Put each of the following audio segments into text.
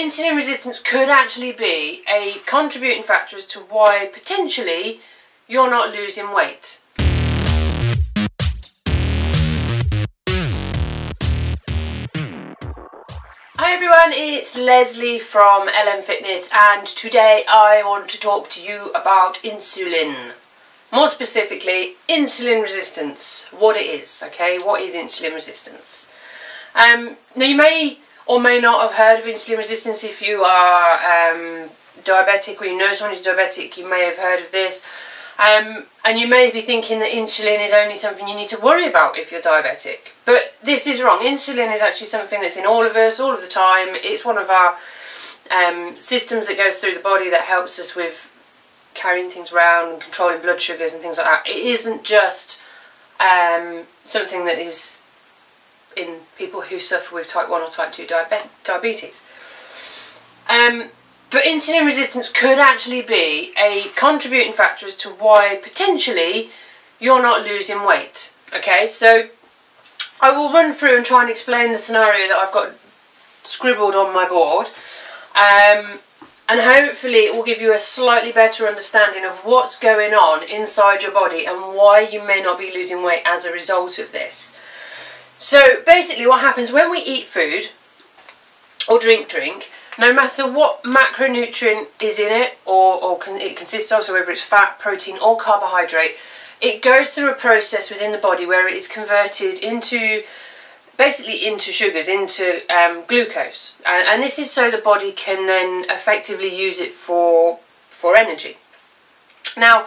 insulin resistance could actually be a contributing factor as to why potentially you're not losing weight. Hi everyone, it's Lesley from LM Fitness and today I want to talk to you about insulin. More specifically, insulin resistance, what it is, okay? What is insulin resistance? Um, now you may or may not have heard of insulin resistance if you are um, diabetic or you know someone who's diabetic, you may have heard of this. Um, and you may be thinking that insulin is only something you need to worry about if you're diabetic. But this is wrong. Insulin is actually something that's in all of us, all of the time. It's one of our um, systems that goes through the body that helps us with carrying things around and controlling blood sugars and things like that. It isn't just um, something that is in people who suffer with type 1 or type 2 diabetes. Um, but insulin resistance could actually be a contributing factor as to why potentially you're not losing weight. Okay, so I will run through and try and explain the scenario that I've got scribbled on my board. Um, and hopefully it will give you a slightly better understanding of what's going on inside your body and why you may not be losing weight as a result of this. So basically what happens when we eat food or drink drink, no matter what macronutrient is in it or, or it consists of, so whether it's fat, protein or carbohydrate, it goes through a process within the body where it is converted into basically into sugars, into um, glucose. And, and, this is so the body can then effectively use it for, for energy. Now,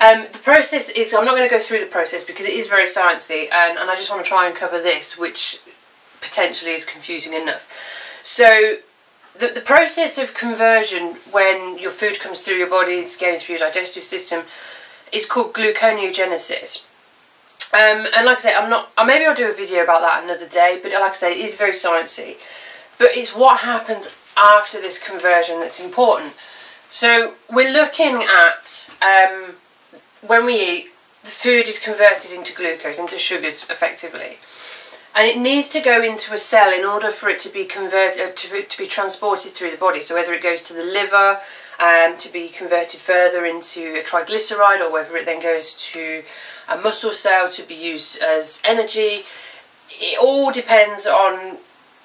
um, the process is, I'm not going to go through the process because it is very sciencey and, and I just want to try and cover this, which potentially is confusing enough. So the, the process of conversion when your food comes through your body, it's going through your digestive system, is called gluconeogenesis. Um, and like I say, I'm not. Maybe I'll do a video about that another day. But like I say, it is very sciencey. But it's what happens after this conversion that's important. So we're looking at um, when we eat, the food is converted into glucose, into sugars, effectively. And it needs to go into a cell in order for it to be converted uh, to, to be transported through the body. So whether it goes to the liver um, to be converted further into a triglyceride or whether it then goes to a muscle cell to be used as energy it all depends on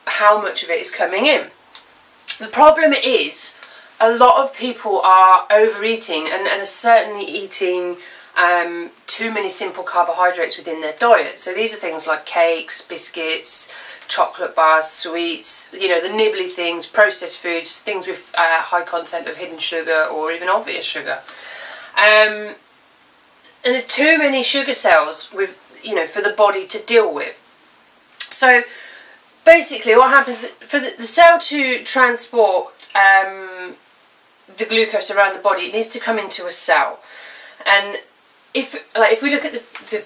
how much of it is coming in. The problem is a lot of people are overeating and, and are certainly eating um, too many simple carbohydrates within their diet. So these are things like cakes, biscuits, chocolate bars, sweets, you know, the nibbly things, processed foods, things with uh, high content of hidden sugar or even obvious sugar. Um, and there's too many sugar cells with, you know, for the body to deal with. So basically what happens, for the, cell to transport um, the glucose around the body, it needs to come into a cell. And if like if we look at the, the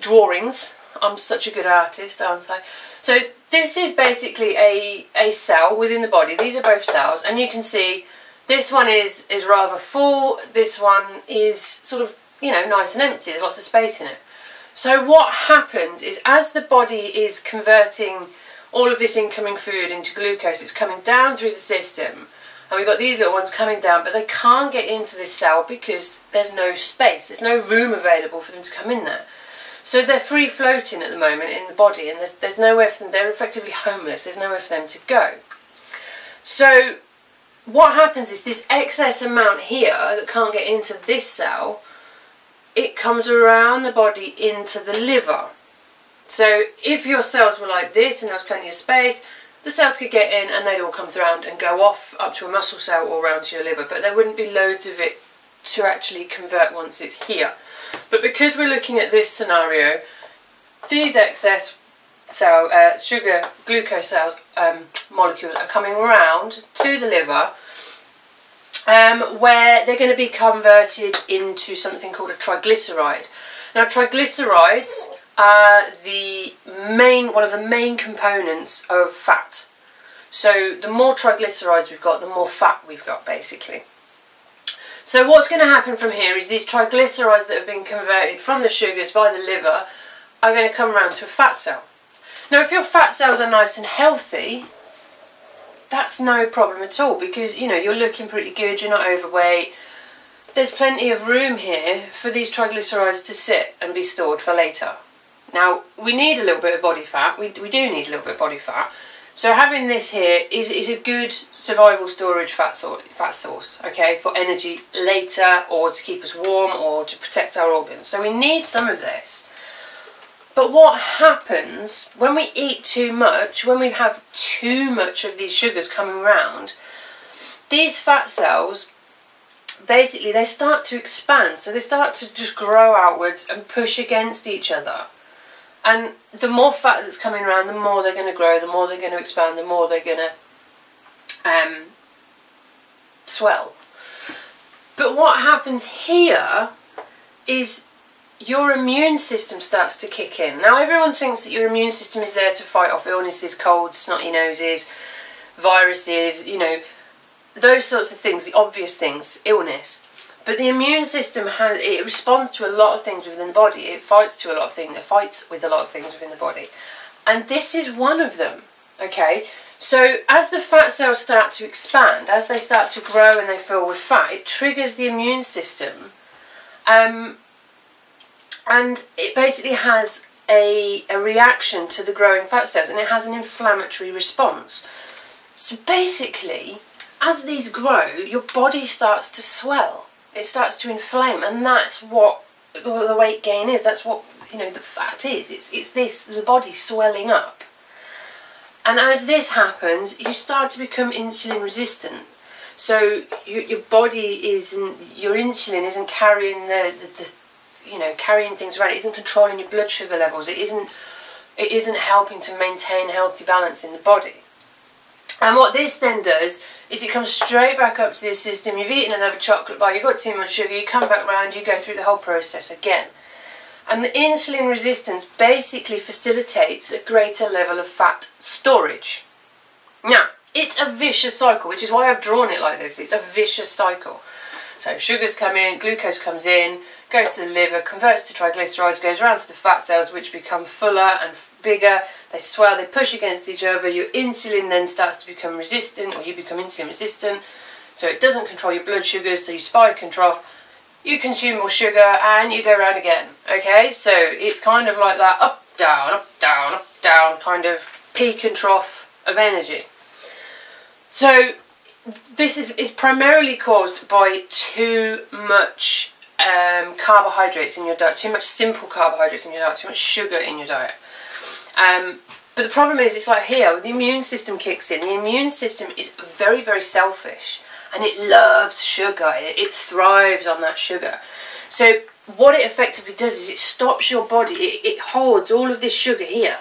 drawings, I'm such a good artist, aren't I? So this is basically a, a cell within the body. These are both cells and you can see this one is, is rather full, this one is sort of, you know, nice and empty, there's lots of space in it. So what happens is as the body is converting all of this incoming food into glucose, it's coming down through the system and we've got these little ones coming down but they can't get into this cell because there's no space. There's no room available for them to come in there. So they're free floating at the moment in the body and there's, there's nowhere for them. They're effectively homeless. There's nowhere for them to go. So what happens is this excess amount here that can't get into this cell it comes around the body into the liver. So if your cells were like this and there was plenty of space the cells could get in and they'd all come around and go off up to a muscle cell or round to your liver, but there wouldn't be loads of it to actually convert once it's here. But because we're looking at this scenario, these excess cell, uh, sugar, glucose cells, um, molecules are coming round to the liver um, where they're going to be converted into something called a triglyceride. Now triglycerides are the main, one of the main components of fat. So the more triglycerides we've got, the more fat we've got basically. So what's going to happen from here is these triglycerides that have been converted from the sugars by the liver are going to come around to a fat cell. Now if your fat cells are nice and healthy, that's no problem at all because you know you're looking pretty good, you're not overweight. There's plenty of room here for these triglycerides to sit and be stored for later. Now we need a little bit of body fat, we, we do need a little bit of body fat. So having this here is, is a good survival storage fat, so fat source, okay, for energy later or to keep us warm or to protect our organs. So we need some of this. But what happens when we eat too much, when we have too much of these sugars coming around, these fat cells, basically they start to expand. So they start to just grow outwards and push against each other. And the more fat that's coming around, the more they're going to grow, the more they're going to expand, the more they're going to um, swell. But what happens here is your immune system starts to kick in. Now everyone thinks that your immune system is there to fight off illnesses, colds, snotty noses, viruses, you know, those sorts of things, the obvious things, illness. But the immune system has it responds to a lot of things within the body. It fights to a lot of things. It fights with a lot of things within the body, and this is one of them. Okay, so as the fat cells start to expand, as they start to grow and they fill with fat, it triggers the immune system, um, and it basically has a, a reaction to the growing fat cells, and it has an inflammatory response. So basically, as these grow, your body starts to swell it starts to inflame and that's what the weight gain is. That's what you know the fat is. It's it's this the body swelling up. And as this happens you start to become insulin resistant. So your, your body isn't your insulin isn't carrying the, the, the you know carrying things around. It isn't controlling your blood sugar levels. It isn't it isn't helping to maintain healthy balance in the body and what this then does is it comes straight back up to the system. You've eaten another chocolate bar, you've got too much sugar, you come back round, you go through the whole process again. And the insulin resistance basically facilitates a greater level of fat storage. Now, it's a vicious cycle, which is why I've drawn it like this. It's a vicious cycle. So sugars come in, glucose comes in, goes to the liver, converts to triglycerides, goes around to the fat cells, which become fuller and bigger, they swell, they push against each other, your insulin then starts to become resistant, or you become insulin resistant, so it doesn't control your blood sugars, so you spike and trough, you consume more sugar, and you go around again, okay? So it's kind of like that up, down, up, down, up, down, kind of peak and trough of energy. So this is, is primarily caused by too much um, carbohydrates in your diet, too much simple carbohydrates in your diet, too much sugar in your diet. Um, but the problem is, it's like here, the immune system kicks in. The immune system is very, very selfish and it loves sugar. It, it thrives on that sugar. So what it effectively does is it stops your body, it, it holds all of this sugar here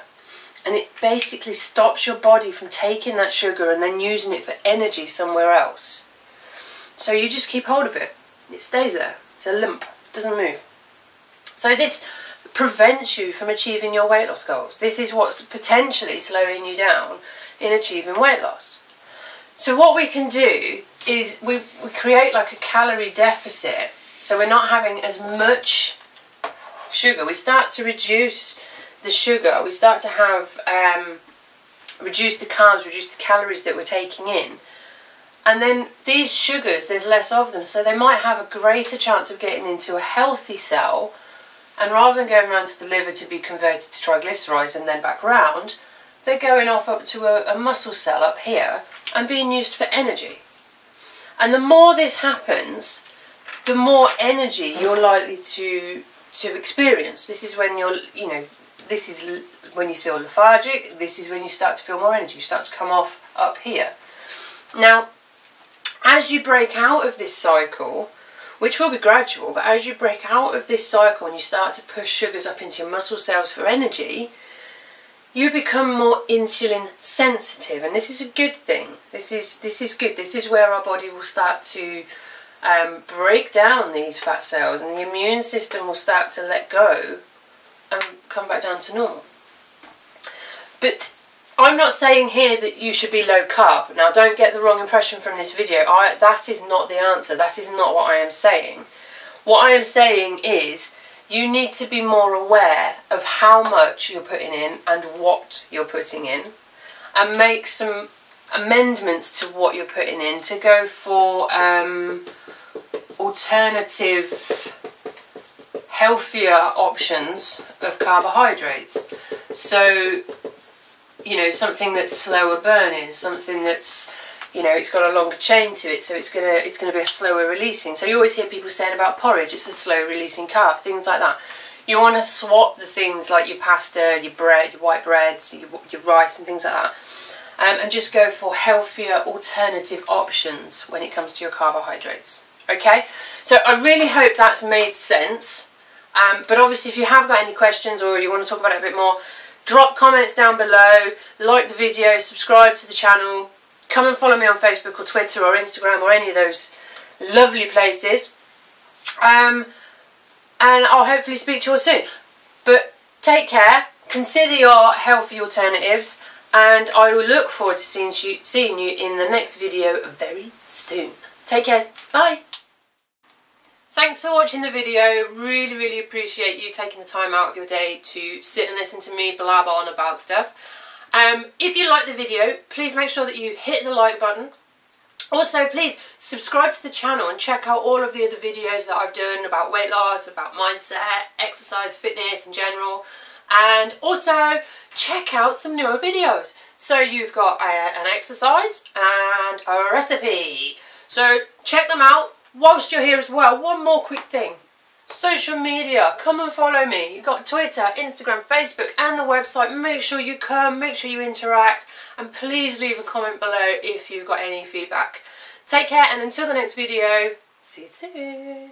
and it basically stops your body from taking that sugar and then using it for energy somewhere else. So you just keep hold of it. It stays there. It's a lump. It doesn't move. So this prevents you from achieving your weight loss goals. This is what's potentially slowing you down in achieving weight loss. So what we can do is we, we create like a calorie deficit so we're not having as much sugar. We start to reduce the sugar. We start to have um, reduce the carbs, reduce the calories that we're taking in. And then these sugars, there's less of them, so they might have a greater chance of getting into a healthy cell and rather than going around to the liver to be converted to triglycerides and then back round, they're going off up to a, a muscle cell up here and being used for energy. And the more this happens, the more energy you're likely to to experience. This is when you're, you know, this is when you feel lethargic. This is when you start to feel more energy. You start to come off up here. Now, as you break out of this cycle, which will be gradual, but as you break out of this cycle and you start to push sugars up into your muscle cells for energy, you become more insulin sensitive and this is a good thing. This is, this is good. This is where our body will start to um, break down these fat cells and the immune system will start to let go and come back down to normal. But I'm not saying here that you should be low carb. Now don't get the wrong impression from this video. I, that is not the answer. That is not what I am saying. What I am saying is you need to be more aware of how much you're putting in and what you're putting in and make some amendments to what you're putting in to go for um, alternative healthier options of carbohydrates. So, you know, something that's slower burning, something that's you know it's got a longer chain to it so it's gonna it's gonna be a slower releasing so you always hear people saying about porridge it's a slow releasing carb things like that you want to swap the things like your pasta your bread your white breads your, your rice and things like that um, and just go for healthier alternative options when it comes to your carbohydrates. Okay, so I really hope that's made sense. Um, but obviously if you have got any questions or you want to talk about it a bit more, drop comments down below, like the video, subscribe to the channel, come and follow me on Facebook or Twitter or Instagram or any of those lovely places. Um, and I'll hopefully speak to you all soon. But take care, consider your healthy alternatives and I will look forward to seeing you, seeing you in the next video very soon. Take care. Bye. Thanks for watching the video. Really, really appreciate you taking the time out of your day to sit and listen to me blab on about stuff. Um, if you like the video, please make sure that you hit the like button. Also, please subscribe to the channel and check out all of the other videos that I've done about weight loss, about mindset, exercise, fitness in general. And also, check out some newer videos. So you've got uh, an exercise and a recipe. So check them out whilst you're here as well. One more quick thing. Social media, come and follow me. You've got Twitter, Instagram, Facebook and the website. Make sure you come, make sure you interact and please leave a comment below if you've got any feedback. Take care and until the next video, see you soon.